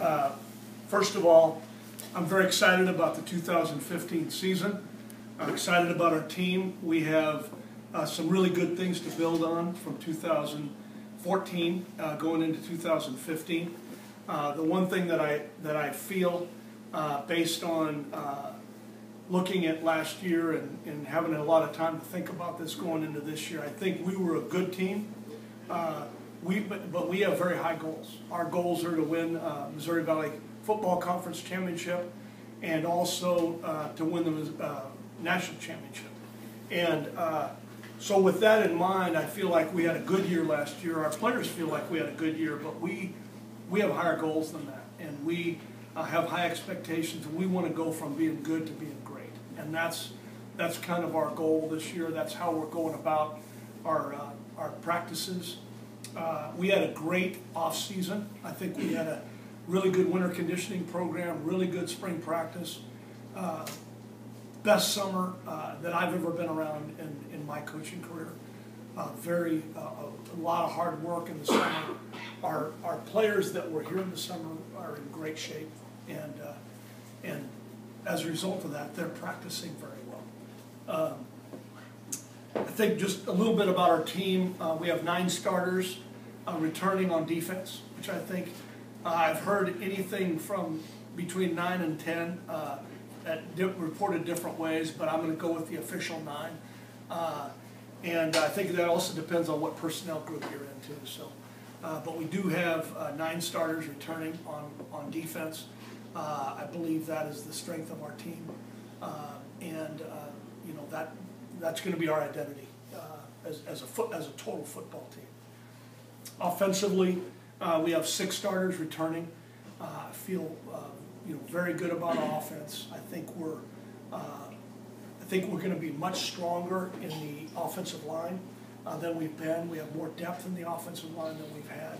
Uh, First of all, I'm very excited about the 2015 season. I'm excited about our team. We have uh, some really good things to build on from 2014 uh, going into 2015. Uh, the one thing that I that I feel, uh, based on uh, looking at last year and, and having a lot of time to think about this going into this year, I think we were a good team. Uh, we but, but we have very high goals. Our goals are to win uh, Missouri Valley Football Conference championship and also uh, to win the uh, national championship. And uh, so, with that in mind, I feel like we had a good year last year. Our players feel like we had a good year, but we we have higher goals than that, and we uh, have high expectations, and we want to go from being good to being great. And that's that's kind of our goal this year. That's how we're going about our uh, our practices. Uh, we had a great off season. I think we had a really good winter conditioning program, really good spring practice. Uh, best summer uh, that I've ever been around in, in my coaching career. Uh, very, uh, a, lot of hard work in the summer. Our, our players that were here in the summer are in great shape, and, and as a result of that, they're practicing very well. Um, I think just a little bit about our team. Uh, we have nine starters uh, returning on defense, which I think uh, I've heard anything from between nine and ten uh, at di reported different ways, but I'm going to go with the official nine. Uh, and I think that also depends on what personnel group you're into. So, uh, but we do have uh, nine starters returning on on defense. I believe that is the strength of our team, and you know that that's going to be our identity as, as a foot as a total football team. Offensively. Uh, we have six starters returning. Uh, I feel uh, you know very good about our offense. I think we're uh, I think we're going to be much stronger in the offensive line uh, than we've been. We have more depth in the offensive line than we've had,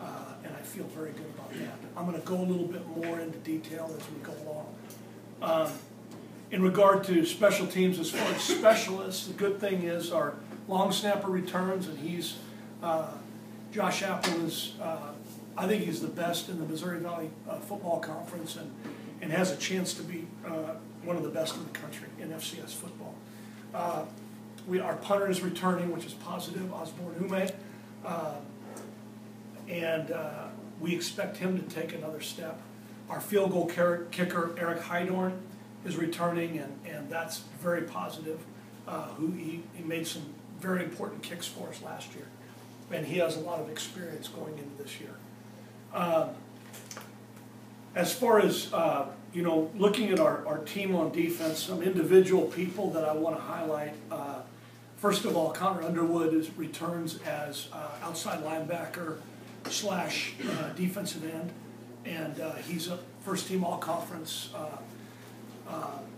uh, and I feel very good about that. I'm going to go a little bit more into detail as we go along. Um, in regard to special teams, as far as specialists, the good thing is our long snapper returns, and he's Josh Apple is, uh, I think he's the best in the Missouri Valley uh, Football Conference and, and has a chance to be uh, one of the best in the country in FCS football. Uh, we, our punter is returning, which is positive, Osborne Ume. Uh, and uh, we expect him to take another step. Our field goal kicker, Eric Hydorn, is returning, and, and that's very positive. who he, he made some very important kicks for us last year and he has a lot of experience going into this year. Uh, as far as uh, you know, looking at our, our team on defense, some individual people that I want to highlight. Uh, first of all, Connor Underwood is, returns as uh, outside linebacker slash uh, defensive end, and uh, he's a first team All Conference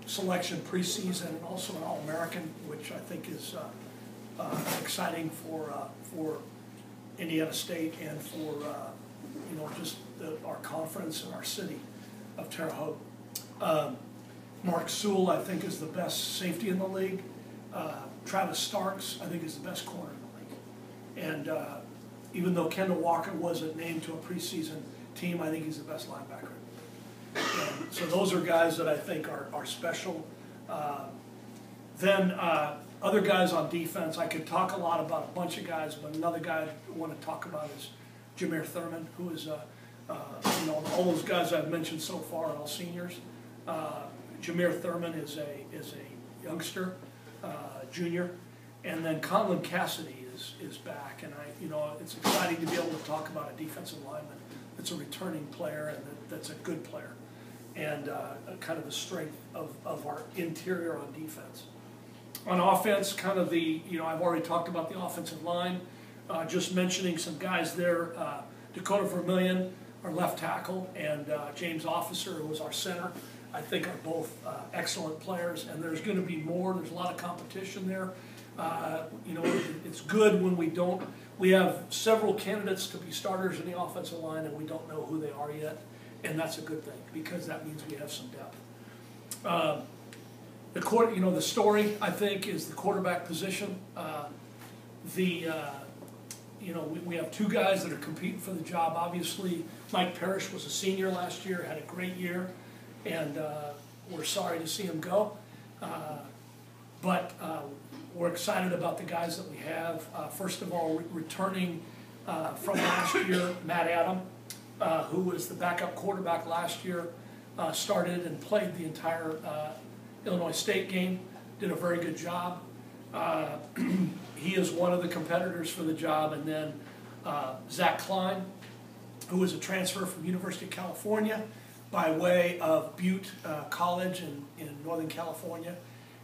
selection preseason, and also an All American, which I think is exciting for for Indiana State and for uh, you know just the, our conference and our city of Terre Haute. Um, Mark Sewell, I think, is the best safety in the league. Uh, Travis Starks, I think, is the best corner in the league. And uh, even though Kendall Walker wasn't named to a preseason team, I think he's the best linebacker. And so those are guys that I think are, are special. Uh, then uh, other guys on defense, I could talk a lot about a bunch of guys, but another guy I want to talk about is Jameer Thurman, who is, uh, uh, you know, all those guys I've mentioned so far are all seniors. Uh, Jameer Thurman is a is a youngster, uh, junior, and then Conlon Cassidy is is back, and I, you know, it's exciting to be able to talk about a defensive lineman that's a returning player and that, that's a good player, and uh, kind of the strength of, of our interior on defense. On offense, kind of the, you know, I've already talked about the offensive line. Uh, just mentioning some guys there. Uh, Dakota Vermillion, our left tackle, and uh, James Officer, who was our center, I think are both uh, excellent players. And there's going to be more. There's a lot of competition there. Uh, you know, it's good when we don't. We have several candidates to be starters in the offensive line, and we don't know who they are yet. And that's a good thing because that means we have some depth. The court, you know, the story I think is the quarterback position. Uh, the uh, you know, we, we have two guys that are competing for the job. Obviously, Mike Parrish was a senior last year, had a great year, and uh, we're sorry to see him go. Uh, but uh, we're excited about the guys that we have. Uh, first of all, re- returning from last year, Matt Adam, who was the backup quarterback last year, started and played the entire Illinois State game, did a very good job. Uh, he is one of the competitors for the job, and then uh, Zach Klein, who is a transfer from University of California by way of Butte uh, College in, in Northern California.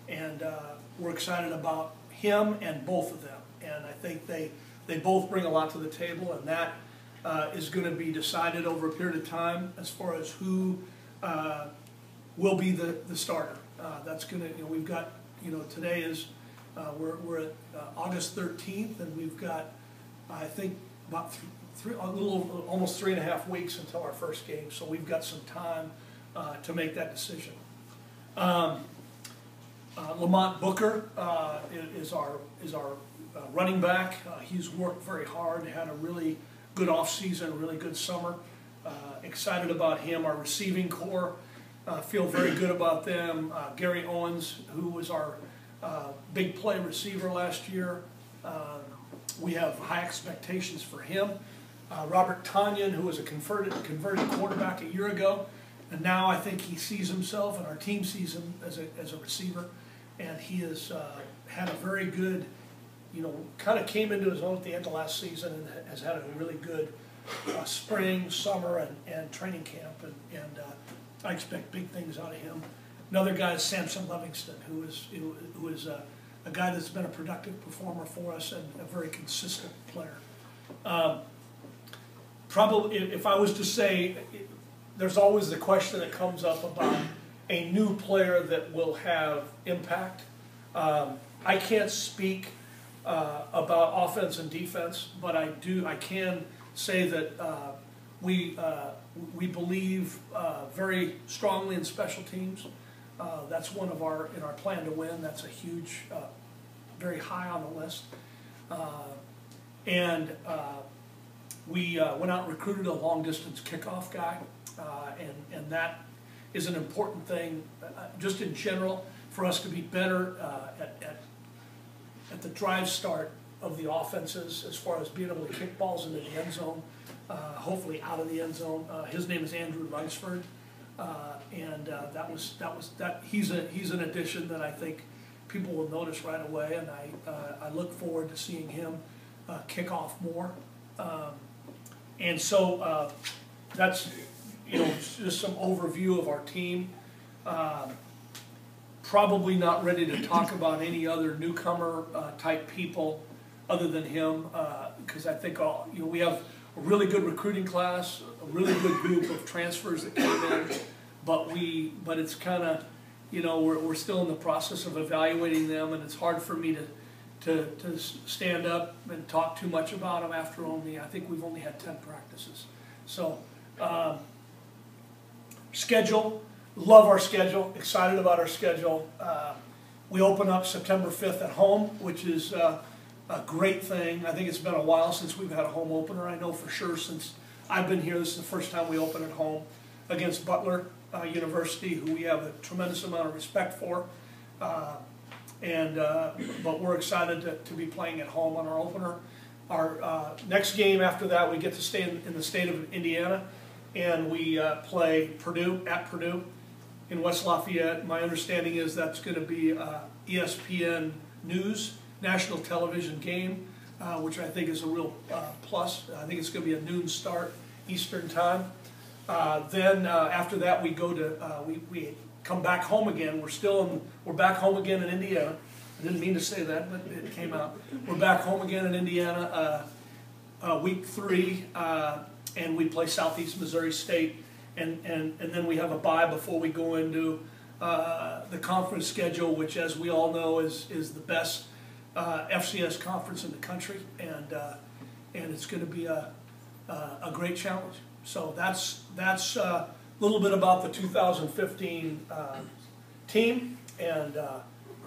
And uh, we're excited about him and both of them. And I think they, they both bring a lot to the table, and that uh, is going to be decided over a period of time as far as who uh, will be the, the starter. Uh, that's going to, you know, we've got, you know, today is, uh, we're, we're at uh, August 13th, and we've got, I think, about th- three, a little, almost three and a half weeks until our first game, so we've got some time uh, to make that decision. Um, uh, Lamont Booker uh, is our, is our running back. He's worked very hard, had a really good offseason, a really good summer. Uh, Excited about him. Our receiving core, uh, feel very good about them. Uh, Gary Owens, who was our uh, big play receiver last year, uh, we have high expectations for him. Uh, Robert Tonyan, who was a converted, converted quarterback a year ago, and now I think he sees himself and our team sees him as a, as a receiver. And he has uh, had a very good, you know, kind of came into his own at the end of last season and has had a really good spring, summer, and, and training camp. And, and I expect big things out of him. Another guy is Samson Livingston, who is, who is a, a guy that's been a productive performer for us and a very consistent player. Um, Probably, if if I was to say, there's always the question that comes up about a new player that will have impact. Um, I can't speak uh, about offense and defense, but I do, I can say that uh, we, uh, we believe uh, very strongly in special teams. Uh, That's one of our, in our plan to win, that's a huge, uh, very high on the list. Uh, And uh, we uh, went out and recruited a long distance kickoff guy, and, and that is an important thing, just in general, for us to be better at, at, at the drive start of the offenses as far as being able to kick balls into the end zone, uh, hopefully out of the end zone. Uh, his name is Andrew Lunsford, uh, and uh, that was that was that he's a he's an addition that I think people will notice right away, and I uh, I look forward to seeing him uh, kick off more. Um, and so uh, that's, you know, just some overview of our team. Um, Probably not ready to talk about any other newcomer uh, type people other than him, because I think all, you know, we have a really good recruiting class, a really good group of transfers that came in, but we, but it's kind of, you know, we're, we're still in the process of evaluating them, and it's hard for me to, to, to stand up and talk too much about them after only, I think we've only had ten practices. So, um, schedule, love our schedule, excited about our schedule. Uh, We open up September fifth at home, which is uh, a great thing. I think it's been a while since we've had a home opener. I know for sure since I've been here, this is the first time we open at home against Butler uh, University, who we have a tremendous amount of respect for. Uh, And, uh, but we're excited to, to be playing at home on our opener. Our uh, next game after that, we get to stay in, in the state of Indiana, and we uh, play Purdue at Purdue in West Lafayette. My understanding is that's going to be uh, ESPN News national television game, uh, which I think is a real uh, plus. I think it's going to be a noon start Eastern time. Uh, then uh, after that, we go to uh, we we come back home again. We're still in, we're back home again in Indiana. I didn't mean to say that, but it came out. We're back home again in Indiana, week three, and we play Southeast Missouri State, and and and then we have a bye before we go into uh, the conference schedule, which, as we all know, is is the best uh, FCS conference in the country, and uh, and it's going to be a uh, a great challenge. So that's that's uh, a little bit about the 2015 uh, team, and uh,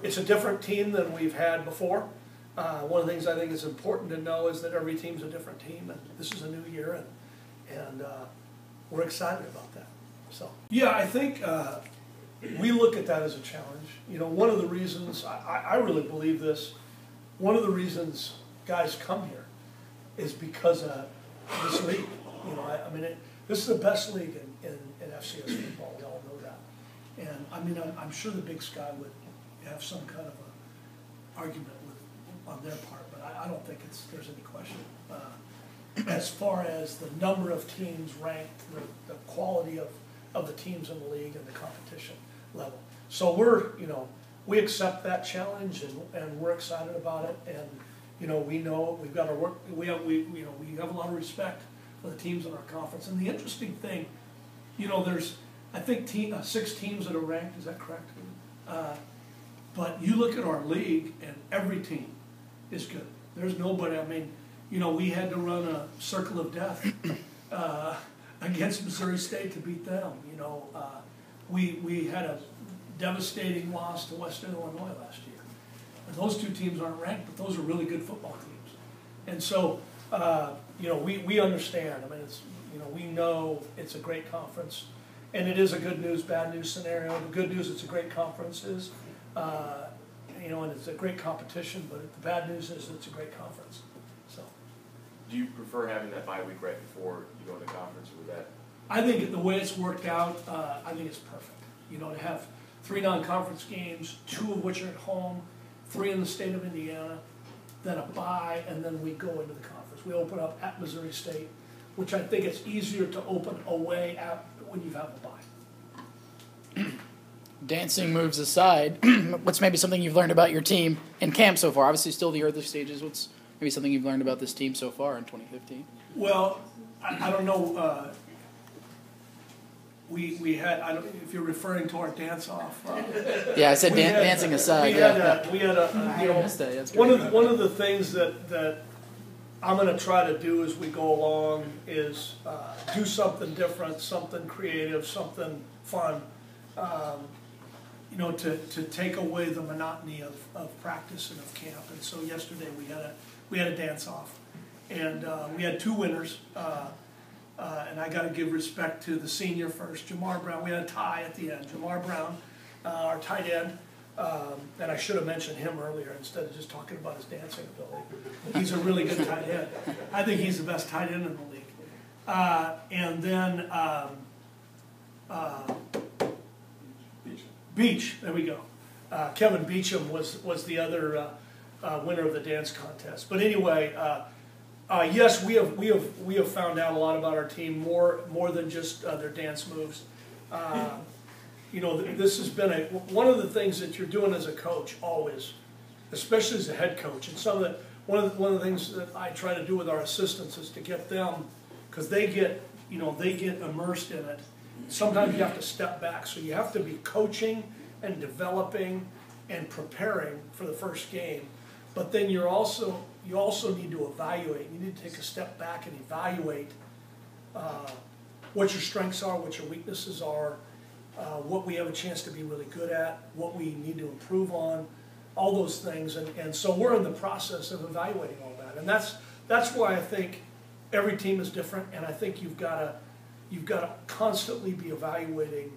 it's a different team than we've had before. One of the things I think is important to know is that every team's a different team, and this is a new year, and, and, we're excited about that, so. Yeah, I think, we look at that as a challenge. You know, one of the reasons, I I really believe this, one of the reasons guys come here is because of this league. You know, I, I mean, it, this is the best league in, in, in FCS football, we all know that. And, I mean, I'm, I'm sure the Big Sky would have some kind of a argument with, on their part, but I, I don't think it's, there's any question. Uh, As far as the number of teams ranked, the, the quality of, of the teams in the league and the competition level. So we're, you know, we accept that challenge and, and we're excited about it and, you know, we know, we've got our work, we have, we, you know, we have a lot of respect for the teams in our conference. And the interesting thing, you know, there's, I think team, uh, six teams that are ranked, is that correct? Uh, But you look at our league and every team is good. There's nobody, I mean, you know, we had to run a circle of death, uh, against Missouri State to beat them, you know. Uh, We, we had a devastating loss to Western Illinois last year. And those two teams aren't ranked, but those are really good football teams. And so, uh, you know, we, we understand, I mean, it's, you know, we know it's a great conference. And it is a good news, bad news scenario. The good news, it's a great conference is, uh, you know, and it's a great competition, but the bad news is it's a great conference, so. Do you prefer having that bye week right before you go into conference, or that? I think the way it's worked out, uh, I think it's perfect. You know, to have three non-conference games, two of which are at home, three in the state of Indiana, then a bye, and then we go into the conference. We open up at Missouri State, which I think it's easier to open away at, when you have a bye. dancing moves aside, what's maybe something you've learned about your team in camp so far? Obviously, still the early stages. What's maybe something you've learned about this team so far in 2015? Well, I, I don't know, uh, we, we had, I don't, if you're referring to our dance-off, uh, Yeah, I said dan- had- dancing aside. We yeah, had a, we had a, I you know, that. One of, the- one of the things that, that I'm gonna try to do as we go along is, uh, do something different, something creative, something fun. Um, you know, to, to take away the monotony of, of practice and of camp. And so yesterday, we had a, we had a dance-off. And, uh, we had two winners, uh, and I gotta give respect to the senior first, Jamar Brown, we had a tie at the end, Jamar Brown, uh, our tight end, um, and I should have mentioned him earlier instead of just talking about his dancing ability. He's a really good tight end, I think he's the best tight end in the league. Uh, and then, um, uh, Beach, there we go. Uh, Kevin Beecham was, was the other, uh, winner of the dance contest. But anyway, uh, yes, we have, we have, we have found out a lot about our team, more, more than just, uh, their dance moves. Uh, You know, th- this has been a, one of the things that you're doing as a coach, always, especially as a head coach, and some of the, one of the, one of the things that I try to do with our assistants is to get them, cause they get, you know, they get immersed in it. Sometimes you have to step back, so you have to be coaching and developing and preparing for the first game. But then you're also, you also need to evaluate, you need to take a step back and evaluate uh, what your strengths are, what your weaknesses are, uh, what we have a chance to be really good at, what we need to improve on, all those things. And, and so we're in the process of evaluating all that. And that's, that's why I think every team is different, and I think you've got to, you've got to constantly be evaluating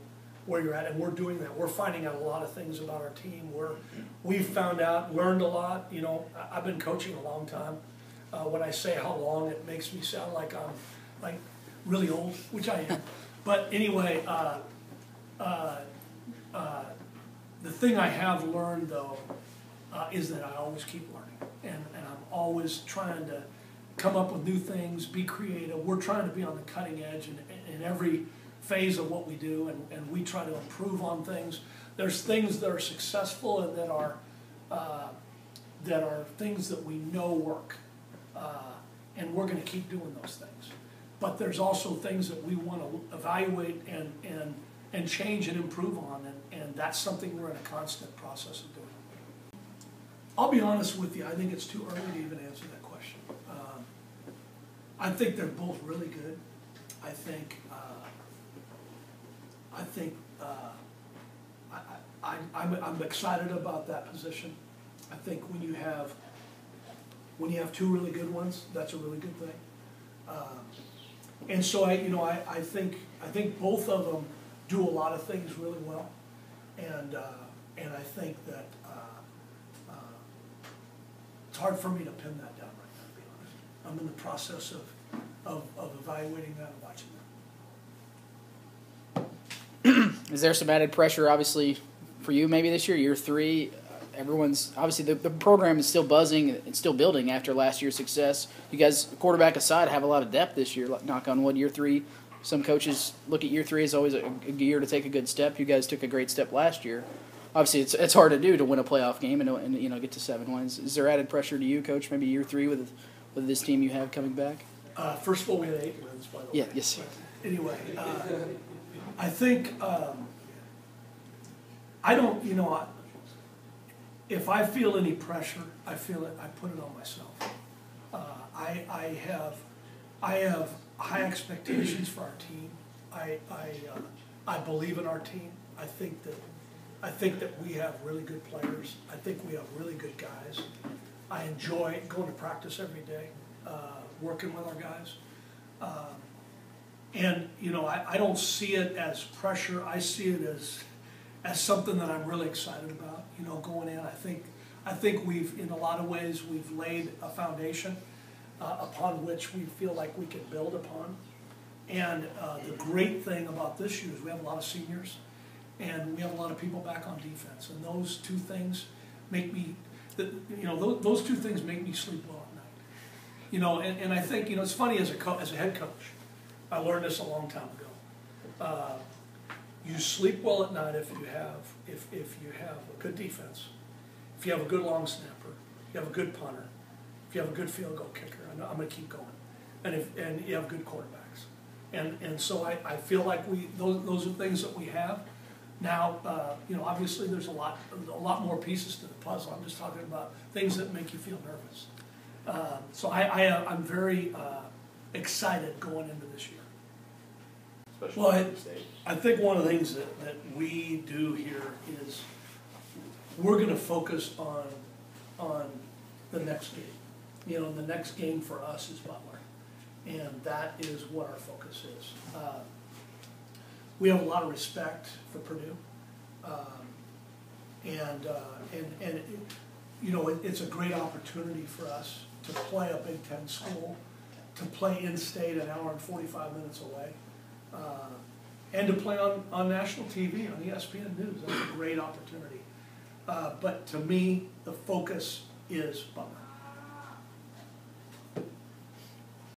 where you're at, and we're doing that. We're finding out a lot of things about our team. We're, we've found out, learned a lot. You know, I've been coaching a long time. Uh, when I say how long, it makes me sound like I'm like really old, which I am. But anyway, uh, uh, uh, the thing I have learned though uh, is that I always keep learning, and, and I'm always trying to come up with new things, be creative. We're trying to be on the cutting edge in, in every phase of what we do, and, and we try to improve on things. There's things that are successful and that are uh, that are things that we know work, uh, and we're going to keep doing those things. But there's also things that we want to evaluate and and and change and improve on, and, and that's something we're in a constant process of doing. I'll be honest with you, I think it's too early to even answer that question. Um, I think they're both really good. I think, uh, I think, uh, I, I, I'm, I'm excited about that position. I think when you have when you have two really good ones, that's a really good thing. Um, And so I, you know, I, I think, I think both of them do a lot of things really well. And, uh, and I think that, uh, uh, it's hard for me to pin that down right now, to be honest. I'm in the process of, of, of evaluating that and watching that. Is there some added pressure, obviously, for you maybe this year, year three? Everyone's obviously the, the program is still buzzing and still building after last year's success. You guys, quarterback aside, have a lot of depth this year. Knock on wood, year three. Some coaches look at year three as always a, a year to take a good step. You guys took a great step last year. Obviously, it's it's hard to do to win a playoff game and, and you know get to seven wins. Is there added pressure to you, coach? Maybe year three with with this team you have coming back. Uh, first of all, we had eight wins, by the way. Yeah, yes. But Anyway, uh, I think, um, I don't, you know, I, if I feel any pressure, I feel it, I put it on myself. Uh, I, I have, I have high expectations for our team. I, I, uh, I believe in our team. I think that, I think that we have really good players. I think we have really good guys. I enjoy going to practice every day, uh, working with our guys. Um, and, you know, I, I don't see it as pressure, I see it as, as something that I'm really excited about, you know, going in. I think, I think we've, in a lot of ways, we've laid a foundation uh, upon which we feel like we can build upon. And uh, the great thing about this year is we have a lot of seniors, and we have a lot of people back on defense. And those two things make me, you know, those, those two things make me sleep well at night. You know, and, and I think, you know, it's funny as a, co- as a head coach, I learned this a long time ago. Uh, you sleep well at night if you have, if, if you have a good defense, if you have a good long snapper, you have a good punter, if you have a good field goal kicker, I know, I'm gonna keep going. And if, and you have good quarterbacks. And, and so I, I feel like we, those, those are things that we have. Now, uh, you know, obviously, there's a lot, a lot more pieces to the puzzle. I'm just talking about things that make you feel nervous. Uh, so I, I, I'm very, uh, excited going into this year. Especially Well, in I- the state. I think one of the things that, that we do here is we're gonna focus on, on the next game. You know, the next game for us is Butler, and that is what our focus is. Uh, We have a lot of respect for Purdue. um, And, uh, and, and, it- you know, it, it's a great opportunity for us to play a Big Ten school, to play in-state an hour and forty-five minutes away. Uh, And to play on, on national TV, on ESPN News, that's a great opportunity. Uh, But to me, the focus is Butler.